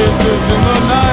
preciso de nada.